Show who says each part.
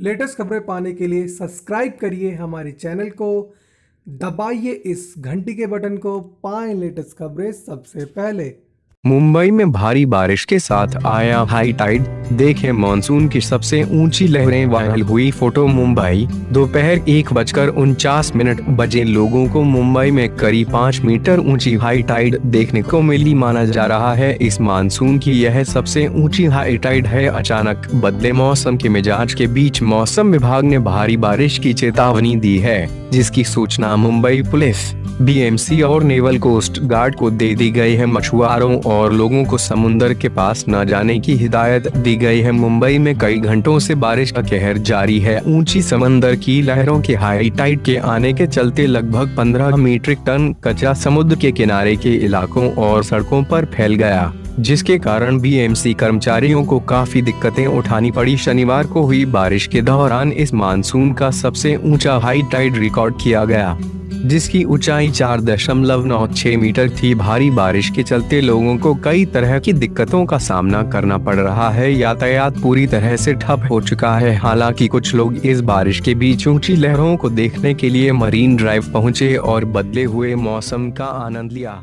Speaker 1: Latest खबरें पाने के लिए सब्सक्राइब करिए हमारे चैनल को। दबाइए इस घंटी के बटन को। पाएँ लेटेस्ट खबरें सबसे पहले।
Speaker 2: मुंबई में भारी बारिश के साथ आया हाई टाइड देखें मानसून की सबसे ऊँची लहरें वायरल हुई फ़ोटो मुंबई। दोपहर एक बजकर उनचास मिनट बजे लोगों को मुंबई में करीब पाँच मीटर ऊँची हाई टाइड देखने को मिली, माना जा रहा है। इस मानसून की यह सबसे ऊँची हाई टाइड है। अचानक बदले मौसम के मिजाज के बीच मौसम विभाग ने भारी बारिश की चेतावनी दी है, जिसकी सूचना मुंबई पुलिस बीएमसी और नेवल कोस्ट गार्ड को दे दी गई है मछुआरों और लोगों को समुन्दर के पास न जाने की हिदायत दी गई है। मुंबई में कई घंटों से बारिश का कहर जारी है। ऊँची समंदर की लहरों के हाई टाइड के आने के चलते लगभग 15 मीट्रिक टन कचरा समुद्र के किनारे के इलाकों और सड़कों पर फैल गया, जिसके कारण बीएमसी कर्मचारियों को काफ़ी दिक्कतें उठानी पड़ी। शनिवार को हुई बारिश के दौरान इस मानसून का सबसे ऊँचा हाई टाइड रिकॉर्ड किया गया। जिसकी ऊंचाई चार दशमलव नौ छह मीटर थी, भारी बारिश के चलते लोगों को कई तरह की दिक्कतों का सामना करना पड़ रहा है। यातायात पूरी तरह से ठप हो चुका है। हालाँकि कुछ लोग इस बारिश के बीच ऊँची लहरों को देखने के लिए मरीन ड्राइव पहुँचे और बदले हुए मौसम का आनंद लिया।